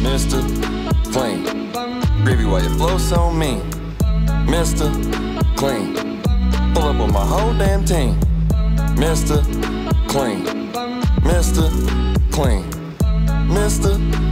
Mr. Clean. gravy why you flow so mean? Mr. Clean. Pull up with my whole damn team. Mr. Clean. Mr. Clean. Mr.